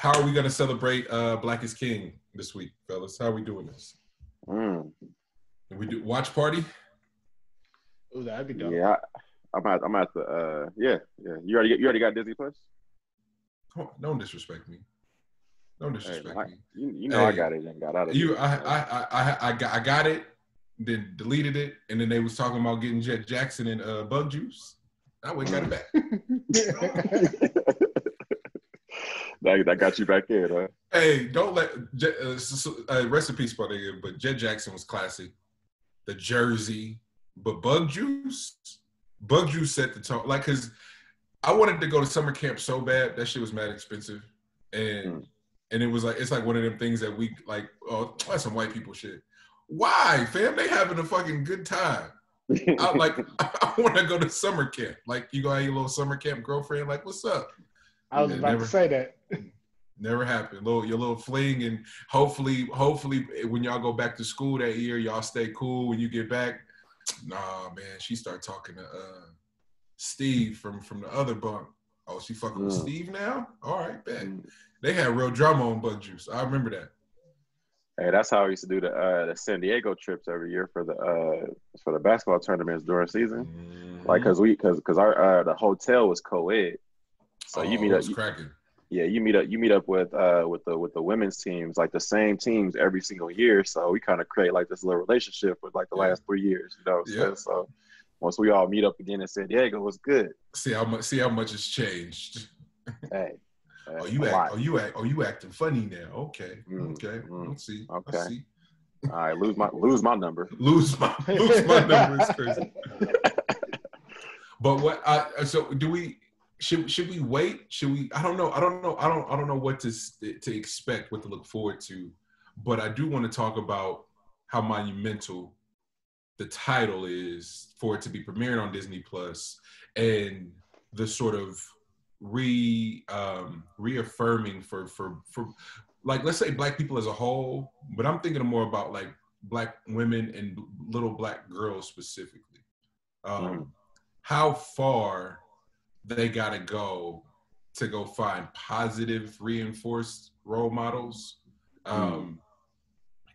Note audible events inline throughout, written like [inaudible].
how are we gonna celebrate uh Black is King this week, fellas? How are we doing this? Mm. Can we do watch party? Ooh, that'd be dope. Yeah, I, I'm at. I'm at the. Uh, yeah, yeah. You already. You already got Disney Plus. Come on, don't disrespect me. Don't Hey, disrespect I, me. you, you know I got it and got out of You, it. I, I, I, I, I got, I got it. Then deleted it, and then they was talking about getting Jett Jackson and uh, Bug Juice. I went and got it back. [laughs] [laughs] that, that got you back in, huh? Hey, don't let uh, uh, rest in peace, brother. But Jett Jackson was classic. The jersey, but Bug Juice, Bug Juice set the tone. Like, cause I wanted to go to summer camp so bad. That shit was mad expensive, and Mm. and it was like it's like one of them things that we like. Oh, that's some white people shit. Why, fam? They having a fucking good time. I like. [laughs] I want to go to summer camp. Like, you go have your little summer camp girlfriend. Like, what's up? I was Yeah, about never- to say that. Never happened. Little your little fling, and hopefully, hopefully, when y'all go back to school that year, y'all stay cool. When you get back, nah, man, she start talking to uh, Steve from from the other bunk. Oh, she fucking with Mm. Steve now. All right, bet. Mm. They had real drama on Bug Juice. I remember that. Hey, that's how I used to do the uh, the San Diego trips every year for the uh, for the basketball tournaments during season. Mm-hmm. Like, cause we, cause, cause our uh, the hotel was co-ed, so you Oh, meet up. cracking. Yeah, you meet up. You meet up with uh with the with the women's teams, like the same teams every single year. So we kind of create like this little relationship with like the Yeah. last three years. You know Yeah. So once we all meet up again in San Diego, it was good. See how much. See how much has changed. [laughs] Hey, Oh, uh, you act. lot. Oh, you act. Oh, you acting funny now. Okay. Mm, Okay. mm, Let's see. okay. Let's see. All right, lose my lose my number. [laughs] Lose my lose my number is crazy. [laughs] But what? I, so do we? Should should we wait? Should we? I don't know. I don't know. I don't. I don't know what to to expect. What to look forward to. But I do want to talk about how monumental the title is for it to be premiered on Disney Plus and the sort of re um, reaffirming for for for like let's say black people as a whole. But I'm thinking more about like black women and little black girls specifically. Um, Mm. How far they got to go to go find positive reinforced role models, um,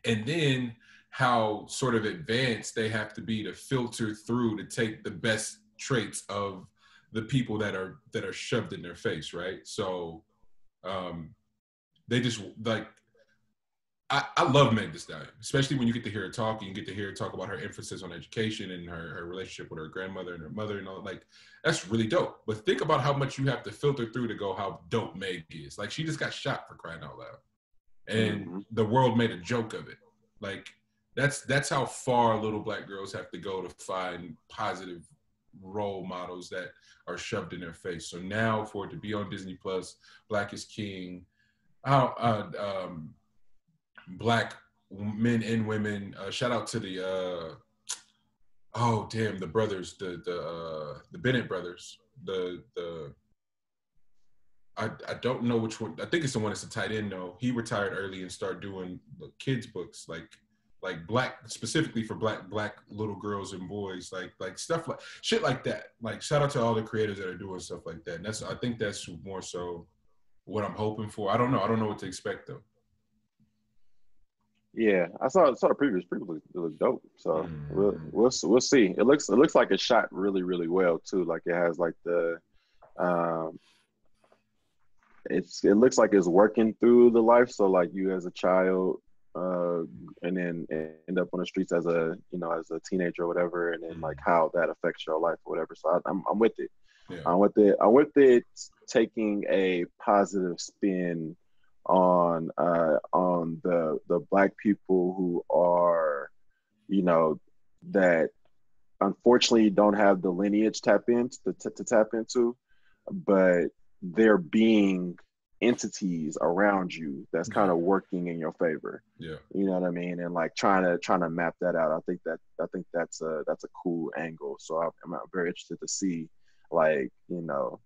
and then how sort of advanced they have to be to filter through to take the best traits of the people that are that are shoved in their face, right? So um, they just like I, I love Meg Thee Stallion, especially when you get to hear her talk. and You get to hear her talk about her emphasis on education and her, her relationship with her grandmother and her mother and all. Like that's really dope. But think about how much you have to filter through to go how dope Meg is. Like she just got shot for crying out loud, and Mhm. the world made a joke of it. Like that's that's how far little black girls have to go to find positive role models that are shoved in their face. So now for it to be on Disney Plus, Black is King, how uh, um, black men and women. Uh, shout out to the uh, oh damn the brothers, the the uh, the Bennett brothers, the the. I, I don't know which one. I think it's the one that's a tight end. though. he retired early and started doing kids books like like black specifically for black black little girls and boys like like stuff like shit like that. Like shout out to all the creators that are doing stuff like that. And that's I think that's more so what I'm hoping for. I don't know. I don't know what to expect though. Yeah, I saw saw the previous preview look, it looked dope. So Mm. we'll we'll we'll see. It looks it looks like it's shot really really well too. Like it has like the um it's it looks like it's working through the life. So like you as a child uh and then end up on the streets as a you know as a teenager or whatever and then like how that affects your life or whatever. So I, I'm I'm with it. Yeah. I'm with it. I'm with it taking a positive spin on uh on the the black people who are you know that unfortunately don't have the lineage tap in to, to, tap into but they're being entities around you that's kind of working in your favor. Yeah. you know what i mean? And like trying to trying to map that out. I think that i think that's a that's a cool angle. So i'm, I'm very interested to see like you know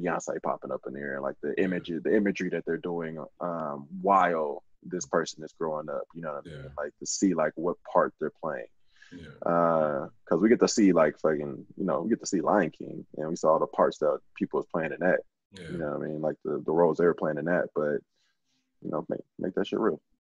beyonce popping up in there like the image the imagery that they're doing um while this person is growing up you know what i mean Yeah. like to see like what part they're playing Yeah. uh because we get to see like fucking you know we get to see lion king and we saw the parts that people was playing in that Yeah. you know what I mean? Like the, the roles they were playing in that. But you know, make make that shit real.